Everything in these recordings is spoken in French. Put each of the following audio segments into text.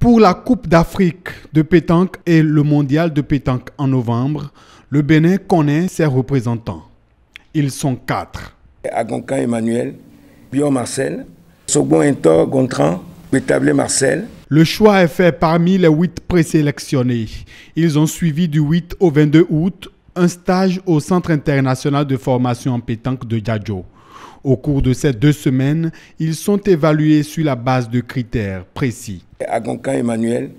Pour la Coupe d'Afrique de pétanque et le Mondial de pétanque en novembre, le Bénin connaît ses représentants. Ils sont quatre. Agoncan Emmanuel, Bion Marcel, Sogbon Gontran, Bétablé Marcel. Le choix est fait parmi les huit présélectionnés. Ils ont suivi du 8 au 22 août un stage au Centre international de formation en pétanque de Djadjo. Au cours de ces deux semaines, ils sont évalués sur la base de critères précis. Agoncan Emmanuel,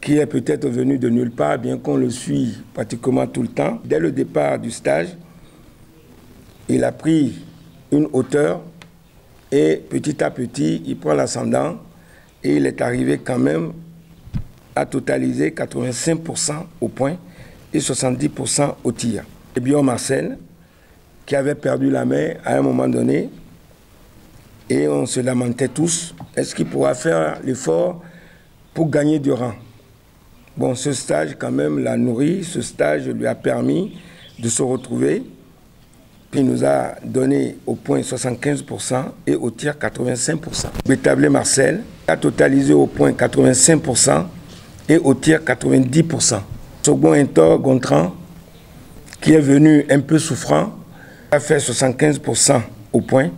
qui est peut-être venu de nulle part, bien qu'on le suive pratiquement tout le temps. Dès le départ du stage, il a pris une hauteur et petit à petit, il prend l'ascendant et il est arrivé quand même à totaliser 85% au point et 70% au tir. Et bien Marcel, qui avait perdu la main à un moment donné. Et on se lamentait tous. Est-ce qu'il pourra faire l'effort pour gagner du rang Bon, ce stage quand même l'a nourri. Ce stage lui a permis de se retrouver. Puis il nous a donné au point 75% et au tir 85%. Bétablé Marcel a totalisé au point 85% et au tir 90%. Second Intor Gontran, qui est venu un peu souffrant, a fait 75% au point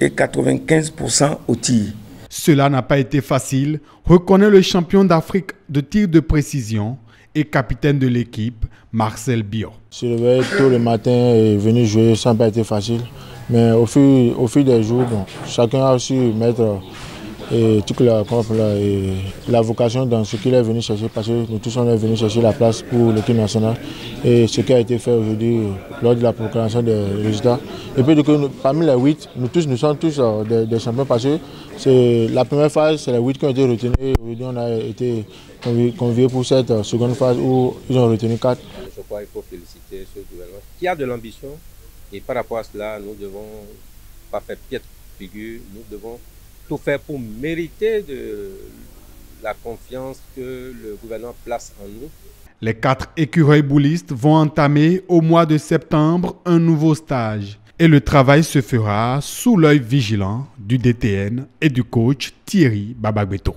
et 95% au tir. Cela n'a pas été facile, reconnaît le champion d'Afrique de tir de précision et capitaine de l'équipe, Marcel Bio. Je suis levé tôt le matin et venu jouer, ça n'a pas été facile. Mais au fil, au fil des jours, chacun a su mettre et toute la, et la vocation dans ce qu'il est venu chercher, parce que nous tous on est venus chercher la place pour l'équipe nationale et ce qui a été fait aujourd'hui lors de la proclamation des résultats. Et puis parmi les huit, nous tous nous sommes tous euh, des, champions parce que la première phase, c'est les huit qui ont été retenus. Aujourd'hui on a été conviés pour cette euh, seconde phase où ils ont retenu quatre. Je crois qu'il faut féliciter ce gouvernement qui a de l'ambition et par rapport à cela, nous devons pas faire piètre figure, nous devons pour mériter de la confiance que le gouvernement place en nous. Les quatre écureuils boulistes vont entamer au mois de septembre un nouveau stage. Et le travail se fera sous l'œil vigilant du DTN et du coach Thierry Babagbeto.